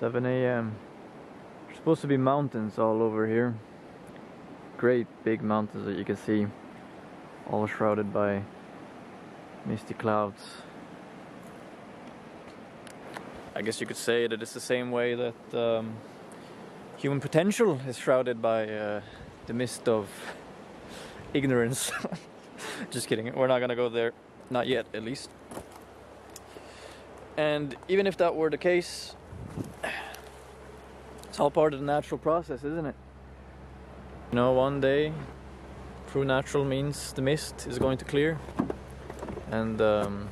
7 a.m. There's supposed to be mountains all over here. Great big mountains that you can see, all shrouded by misty clouds. I guess you could say that it's the same way that um, human potential is shrouded by uh, the mist of ignorance. Just kidding, we're not gonna go there. Not yet, at least. And even if that were the case, it's all part of the natural process, isn't it? You know, one day, through natural means, the mist is going to clear, and um,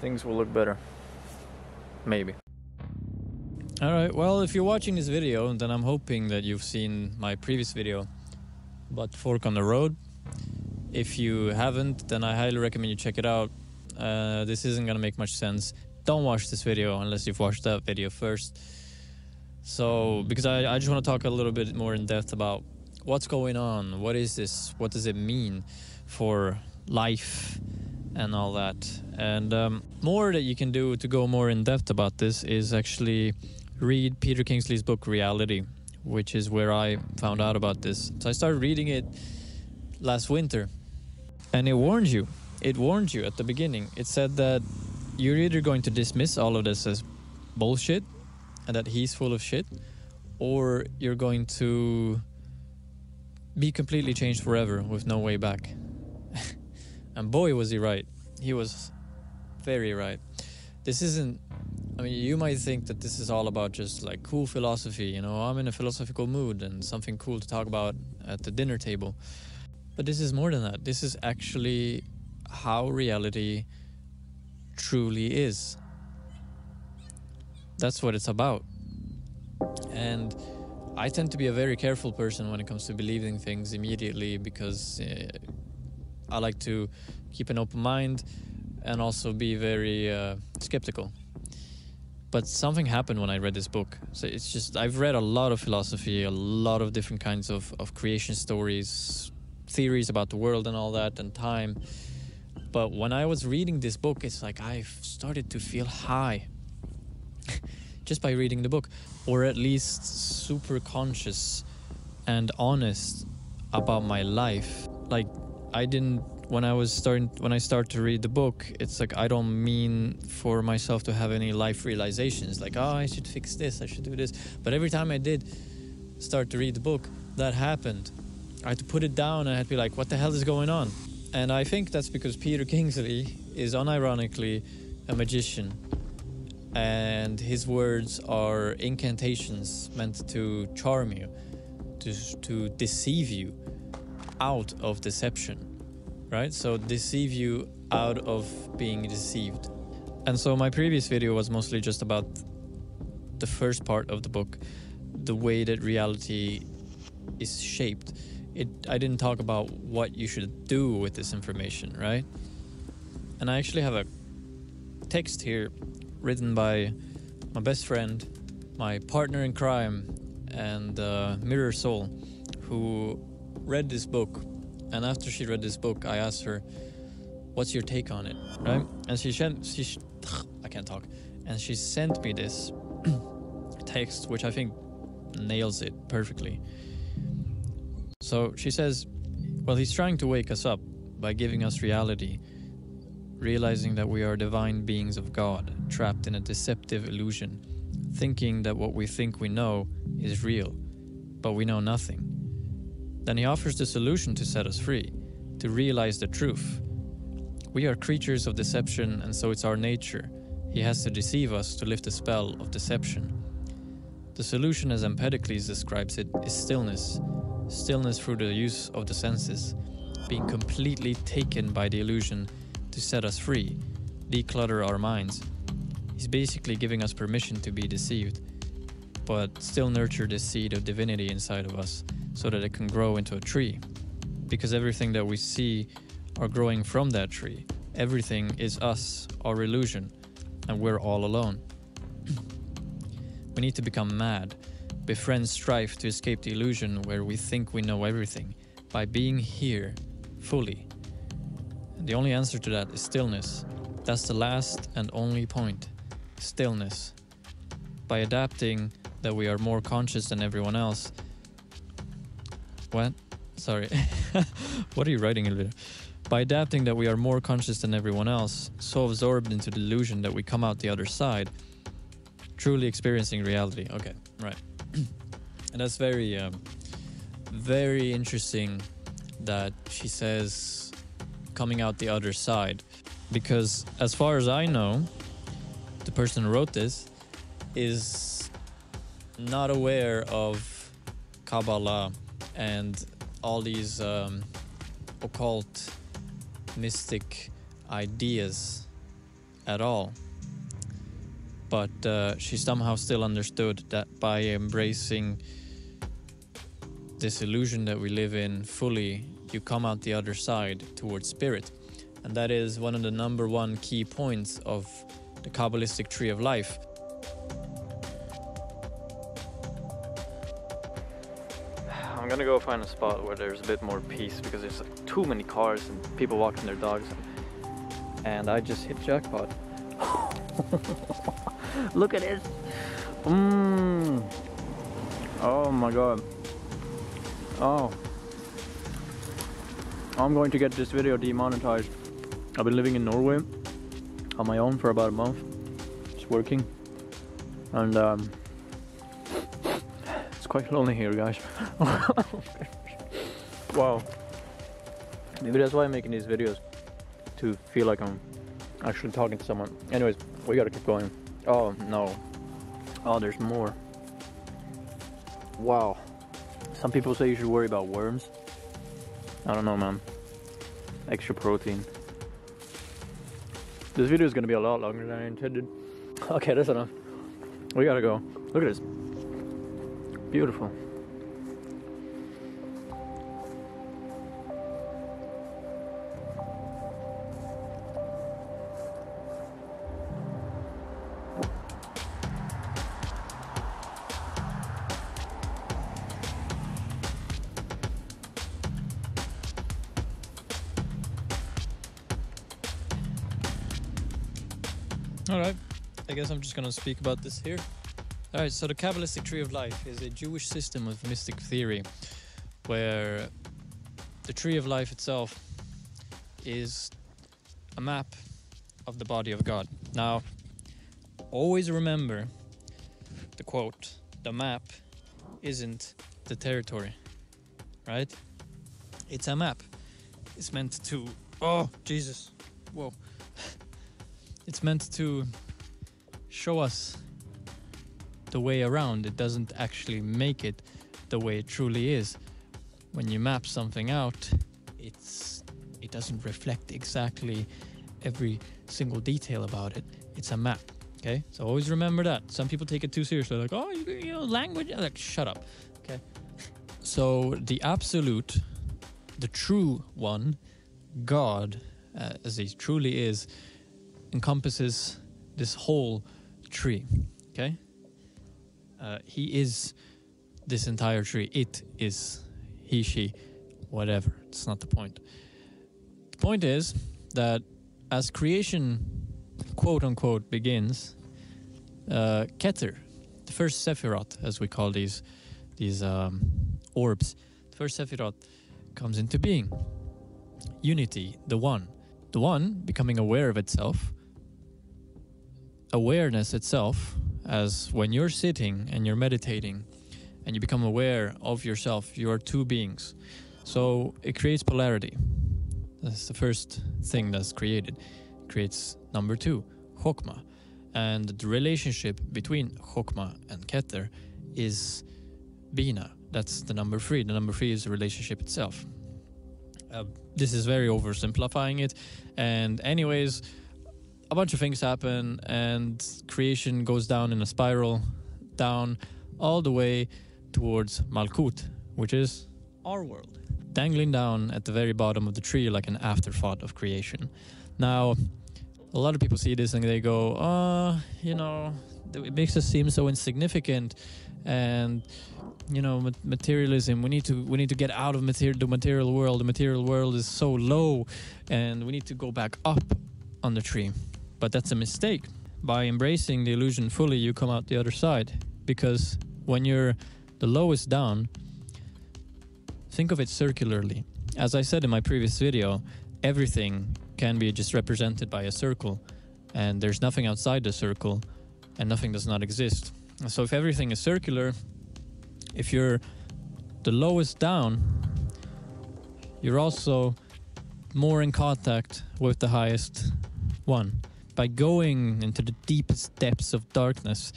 things will look better. Maybe. Alright, well, if you're watching this video, then I'm hoping that you've seen my previous video about Fork on the Road. If you haven't, then I highly recommend you check it out. Uh, this isn't gonna make much sense. Don't watch this video unless you've watched that video first. So, because I, I just want to talk a little bit more in depth about what's going on, what is this, what does it mean for life, and all that. And um, more that you can do to go more in depth about this is actually read Peter Kingsley's book Reality, which is where I found out about this. So I started reading it last winter, and it warned you. It warned you at the beginning. It said that you're either going to dismiss all of this as bullshit and that he's full of shit, or you're going to be completely changed forever with no way back. and boy, was he right. He was very right. This isn't, I mean, you might think that this is all about just like cool philosophy, you know, I'm in a philosophical mood and something cool to talk about at the dinner table. But this is more than that. This is actually how reality truly is. That's what it's about. And I tend to be a very careful person when it comes to believing things immediately because uh, I like to keep an open mind and also be very uh, skeptical. But something happened when I read this book. So it's just, I've read a lot of philosophy, a lot of different kinds of, of creation stories, theories about the world and all that, and time. But when I was reading this book, it's like I started to feel high just by reading the book, or at least super conscious and honest about my life. Like I didn't when I was starting when I start to read the book, it's like I don't mean for myself to have any life realizations like oh I should fix this, I should do this. But every time I did start to read the book, that happened. I had to put it down and I had to be like, what the hell is going on? And I think that's because Peter Kingsley is unironically a magician. And his words are incantations meant to charm you, to, to deceive you out of deception, right? So, deceive you out of being deceived. And so, my previous video was mostly just about the first part of the book, the way that reality is shaped it I didn't talk about what you should do with this information, right? And I actually have a text here written by my best friend, my partner in crime, and uh, Mirror Soul, who read this book. And after she read this book, I asked her, "What's your take on it?" Right? And she sent she I can't talk, and she sent me this text, which I think nails it perfectly. So she says, Well, he's trying to wake us up by giving us reality, realizing that we are divine beings of God, trapped in a deceptive illusion, thinking that what we think we know is real, but we know nothing. Then he offers the solution to set us free, to realize the truth. We are creatures of deception, and so it's our nature. He has to deceive us to lift the spell of deception. The solution, as Empedocles describes it, is stillness stillness through the use of the senses, being completely taken by the illusion to set us free, declutter our minds. He's basically giving us permission to be deceived, but still nurture the seed of divinity inside of us so that it can grow into a tree. Because everything that we see are growing from that tree. Everything is us, our illusion, and we're all alone. we need to become mad befriend strife to escape the illusion where we think we know everything by being here fully. The only answer to that is stillness. That's the last and only point. Stillness. by adapting that we are more conscious than everyone else. What? Sorry. what are you writing, Elvira? By adapting that we are more conscious than everyone else, so absorbed into the delusion that we come out the other side, truly experiencing reality. Okay, right. and that's very, um, very interesting that she says coming out the other side. Because as far as I know, the person who wrote this is not aware of Kabbalah and all these um, occult mystic ideas at all. But uh, she somehow still understood that by embracing this illusion that we live in fully, you come out the other side towards spirit. And that is one of the number one key points of the Kabbalistic tree of life. I'm gonna go find a spot where there's a bit more peace because there's like, too many cars and people walking their dogs. And I just hit jackpot. Look at this. Mmm. Oh my god. Oh. I'm going to get this video demonetized. I've been living in Norway on my own for about a month. It's working. And um, it's quite lonely here, guys. wow. Maybe that's why I'm making these videos. To feel like I'm actually talking to someone. Anyways, we gotta keep going. Oh, no. Oh, there's more. Wow. Some people say you should worry about worms. I don't know, man. Extra protein. This video is gonna be a lot longer than I intended. Okay, that's enough. We gotta go. Look at this. Beautiful. Just going to speak about this here. All right. So, the Kabbalistic Tree of Life is a Jewish system of mystic theory where the Tree of Life itself is a map of the body of God. Now, always remember the quote the map isn't the territory, right? It's a map. It's meant to. Oh, Jesus. Whoa it's meant to show us the way around. It doesn't actually make it the way it truly is. When you map something out, it's it doesn't reflect exactly every single detail about it. It's a map. Okay, so always remember that. Some people take it too seriously, like, oh, you, you know, language. Like, shut up. Okay. So the absolute, the true one, God, uh, as He truly is, encompasses this whole tree. Okay? Uh, he is this entire tree. It is he, she, whatever. It's not the point. The point is that as creation, quote unquote, begins, uh, Keter, the first Sephiroth, as we call these these um, orbs, the first Sephiroth comes into being. Unity, the one, the one becoming aware of itself awareness itself, as when you're sitting and you're meditating and you become aware of yourself, you are two beings. So it creates polarity. That's the first thing that's created. It creates number two, Chokmah. And the relationship between Chokmah and Keter is Bina. That's the number three. The number three is the relationship itself. Uh, this is very oversimplifying it. And, anyways, a bunch of things happen and creation goes down in a spiral down all the way towards Malkut, which is our world, dangling down at the very bottom of the tree like an afterthought of creation. Now, a lot of people see this and they go, "Oh, you know, it makes us seem so insignificant." And you know, materialism. We need to we need to get out of material the material world. The material world is so low, and we need to go back up on the tree. But that's a mistake by embracing the illusion fully, you come out the other side. Because when you're the lowest down, think of it circularly. As I said in my previous video, everything can be just represented by a circle, and there's nothing outside the circle, and nothing does not exist. So if everything is circular, if you're the lowest down, you're also more in contact with the highest one. By going into the deepest depths of darkness,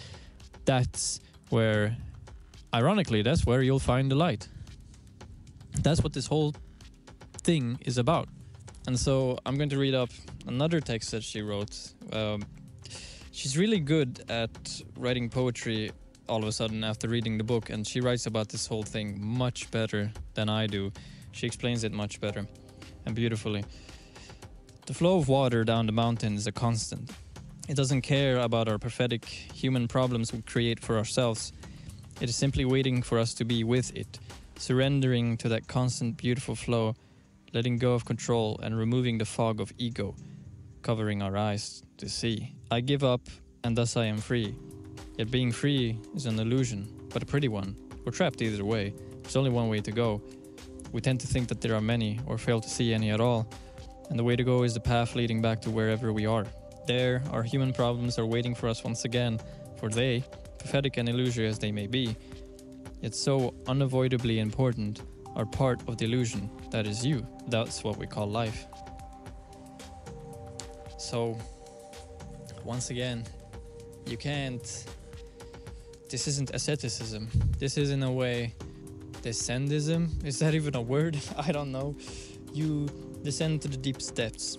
that's where, ironically, that's where you'll find the light. That's what this whole thing is about. And so I'm going to read up another text that she wrote. Um, she's really good at writing poetry all of a sudden after reading the book, and she writes about this whole thing much better than I do. She explains it much better and beautifully. The flow of water down the mountain is a constant. It doesn't care about our pathetic human problems we create for ourselves. It is simply waiting for us to be with it, surrendering to that constant beautiful flow, letting go of control and removing the fog of ego, covering our eyes to see. I give up, and thus I am free. Yet being free is an illusion, but a pretty one. We're trapped either way. There's only one way to go. We tend to think that there are many, or fail to see any at all. And the way to go is the path leading back to wherever we are. There, our human problems are waiting for us once again, for they, pathetic and illusory as they may be, yet so unavoidably important, are part of the illusion that is you. That's what we call life. So, once again, you can't. This isn't asceticism. This is, in a way, descendism. Is that even a word? I don't know. You descend to the deepest depths.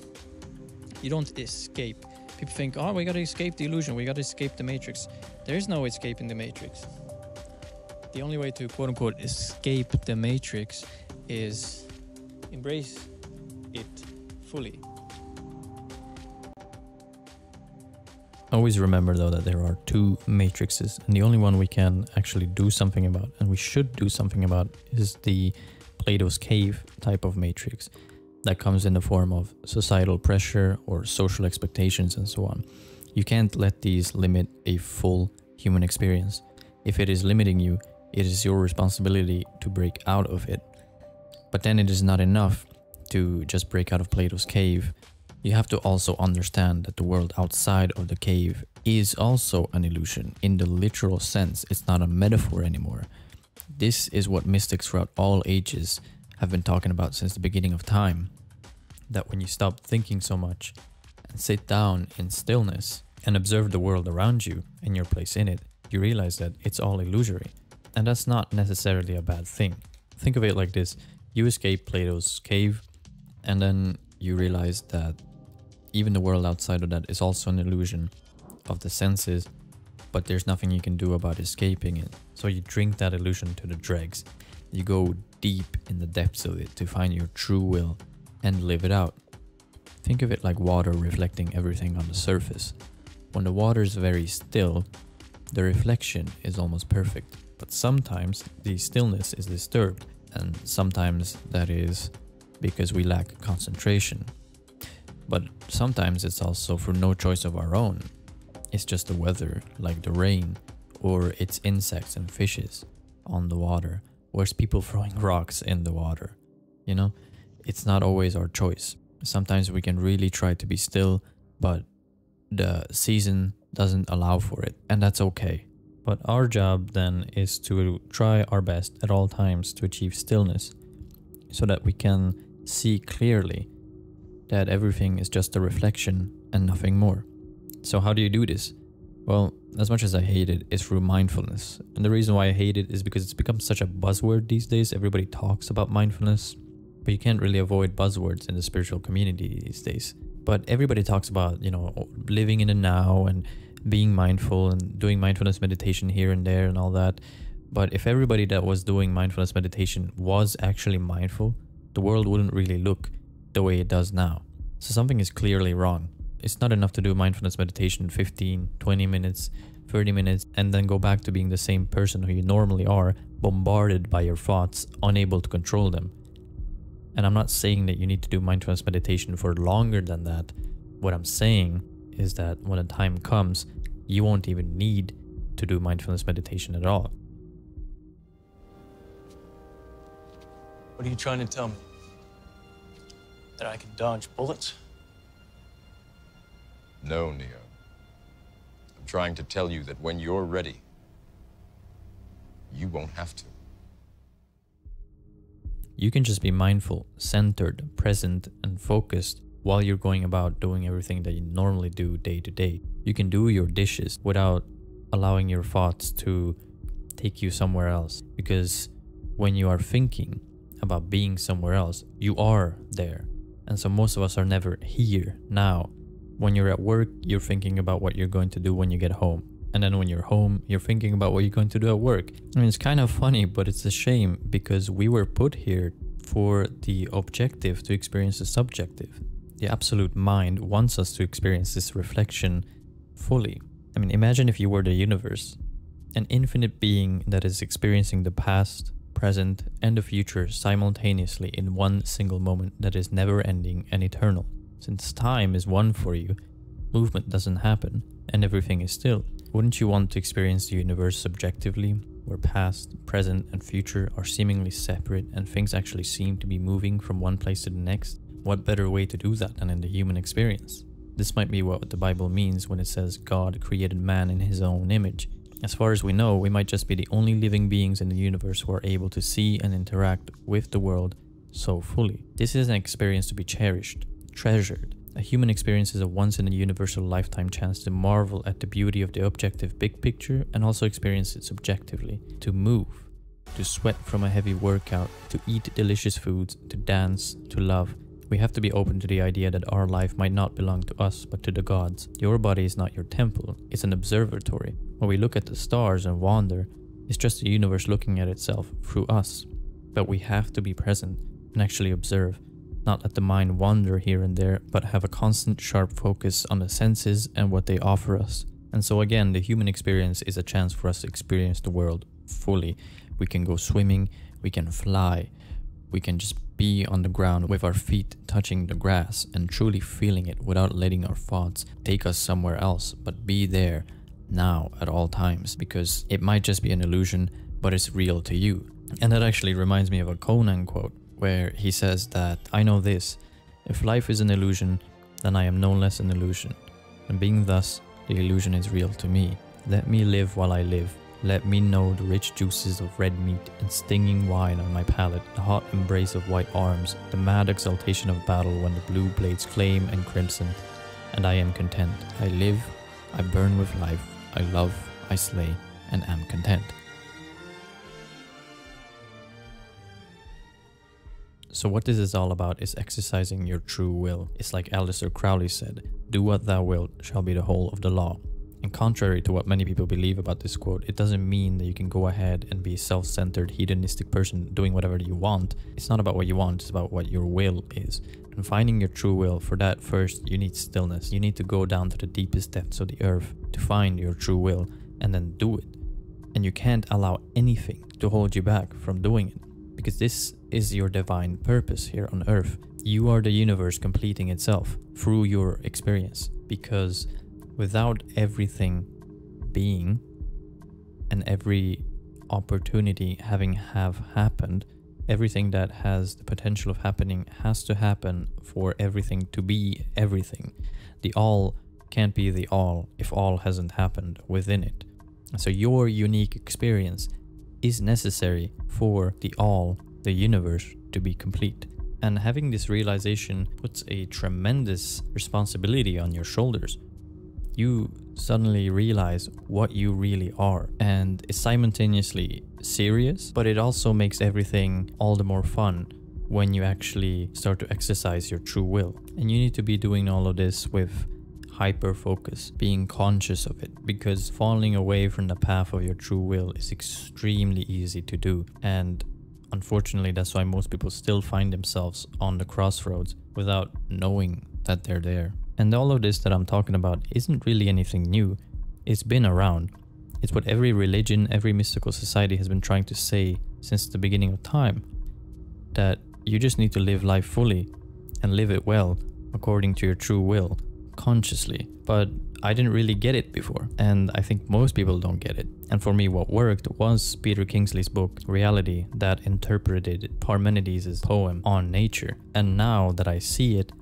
You don't escape. People think, oh, we gotta escape the illusion, we gotta escape the matrix. There's no escaping the matrix. The only way to quote unquote escape the matrix is embrace it fully. Always remember though that there are two matrices, and the only one we can actually do something about, and we should do something about, is the Plato's cave type of matrix that comes in the form of societal pressure or social expectations and so on. You can't let these limit a full human experience. If it is limiting you, it is your responsibility to break out of it. But then it is not enough to just break out of Plato's cave. You have to also understand that the world outside of the cave is also an illusion in the literal sense. It's not a metaphor anymore. This is what mystics throughout all ages have been talking about since the beginning of time. That when you stop thinking so much and sit down in stillness and observe the world around you and your place in it, you realize that it's all illusory. And that's not necessarily a bad thing. Think of it like this you escape Plato's cave, and then you realize that even the world outside of that is also an illusion of the senses, but there's nothing you can do about escaping it. So you drink that illusion to the dregs. You go deep in the depths of it to find your true will and live it out. Think of it like water reflecting everything on the surface. When the water is very still, the reflection is almost perfect. But sometimes the stillness is disturbed, and sometimes that is because we lack concentration. But sometimes it's also for no choice of our own. It's just the weather, like the rain, or it's insects and fishes on the water, or it's people throwing rocks in the water. You know, it's not always our choice. Sometimes we can really try to be still, but the season doesn't allow for it, and that's okay. But our job then is to try our best at all times to achieve stillness so that we can see clearly that everything is just a reflection and nothing more. So, how do you do this? Well, as much as I hate it, it's through mindfulness. And the reason why I hate it is because it's become such a buzzword these days. Everybody talks about mindfulness, but you can't really avoid buzzwords in the spiritual community these days. But everybody talks about, you know, living in the now and being mindful and doing mindfulness meditation here and there and all that. But if everybody that was doing mindfulness meditation was actually mindful, the world wouldn't really look the way it does now. So something is clearly wrong. It's not enough to do mindfulness meditation 15, 20 minutes, 30 minutes, and then go back to being the same person who you normally are, bombarded by your thoughts, unable to control them. And I'm not saying that you need to do mindfulness meditation for longer than that. What I'm saying is that when the time comes, you won't even need to do mindfulness meditation at all. What are you trying to tell me? That I can dodge bullets? No, Neo. I'm trying to tell you that when you're ready, you won't have to. You can just be mindful, centered, present, and focused while you're going about doing everything that you normally do day to day. You can do your dishes without allowing your thoughts to take you somewhere else. Because when you are thinking about being somewhere else, you are there. And so most of us are never here now. When you're at work, you're thinking about what you're going to do when you get home. And then when you're home, you're thinking about what you're going to do at work. I mean, it's kind of funny, but it's a shame because we were put here for the objective to experience the subjective. The absolute mind wants us to experience this reflection fully. I mean, imagine if you were the universe, an infinite being that is experiencing the past, present, and the future simultaneously in one single moment that is never ending and eternal. Since time is one for you, movement doesn't happen, and everything is still. Wouldn't you want to experience the universe subjectively, where past, present, and future are seemingly separate and things actually seem to be moving from one place to the next? What better way to do that than in the human experience? This might be what the Bible means when it says God created man in his own image. As far as we know, we might just be the only living beings in the universe who are able to see and interact with the world so fully. This is an experience to be cherished, treasured, a human experience is a once in a universal lifetime chance to marvel at the beauty of the objective big picture and also experience it subjectively. To move, to sweat from a heavy workout, to eat delicious foods, to dance, to love. We have to be open to the idea that our life might not belong to us but to the gods. Your body is not your temple, it's an observatory. When we look at the stars and wander, it's just the universe looking at itself through us. But we have to be present and actually observe not let the mind wander here and there, but have a constant sharp focus on the senses and what they offer us. And so again, the human experience is a chance for us to experience the world fully. We can go swimming, we can fly, we can just be on the ground with our feet touching the grass and truly feeling it without letting our thoughts take us somewhere else, but be there now at all times because it might just be an illusion, but it's real to you. And that actually reminds me of a Conan quote where he says that I know this if life is an illusion, then I am no less an illusion, and being thus, the illusion is real to me. Let me live while I live. Let me know the rich juices of red meat and stinging wine on my palate, the hot embrace of white arms, the mad exultation of battle when the blue blades flame and crimson. And I am content. I live, I burn with life, I love, I slay, and am content. So what this is all about is exercising your true will. It's like Aleister Crowley said, do what thou wilt shall be the whole of the law. And contrary to what many people believe about this quote, it doesn't mean that you can go ahead and be a self-centered, hedonistic person doing whatever you want. It's not about what you want, it's about what your will is. And finding your true will, for that first, you need stillness. You need to go down to the deepest depths of the earth to find your true will and then do it. And you can't allow anything to hold you back from doing it because this is your divine purpose here on earth. You are the universe completing itself through your experience because without everything being and every opportunity having have happened, everything that has the potential of happening has to happen for everything to be everything. The all can't be the all if all hasn't happened within it. So your unique experience is necessary for the all, the universe, to be complete. And having this realization puts a tremendous responsibility on your shoulders. You suddenly realize what you really are, and it's simultaneously serious, but it also makes everything all the more fun when you actually start to exercise your true will. And you need to be doing all of this with hyper focus, being conscious of it, because falling away from the path of your true will is extremely easy to do. And unfortunately, that's why most people still find themselves on the crossroads without knowing that they're there. And all of this that I'm talking about isn't really anything new, it's been around. It's what every religion, every mystical society has been trying to say since the beginning of time that you just need to live life fully and live it well according to your true will consciously, but I didn't really get it before, and I think most people don't get it. And for me, what worked was Peter Kingsley's book, Reality, that interpreted Parmenides' poem on nature. And now that I see it,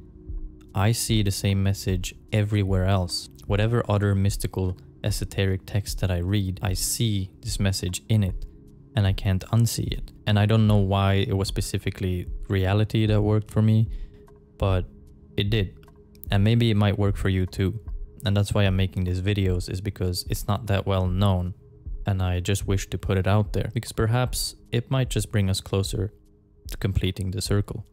I see the same message everywhere else. Whatever other mystical, esoteric text that I read, I see this message in it, and I can't unsee it. And I don't know why it was specifically reality that worked for me, but it did. And maybe it might work for you too. And that's why I'm making these videos is because it's not that well known and I just wish to put it out there because perhaps it might just bring us closer to completing the circle.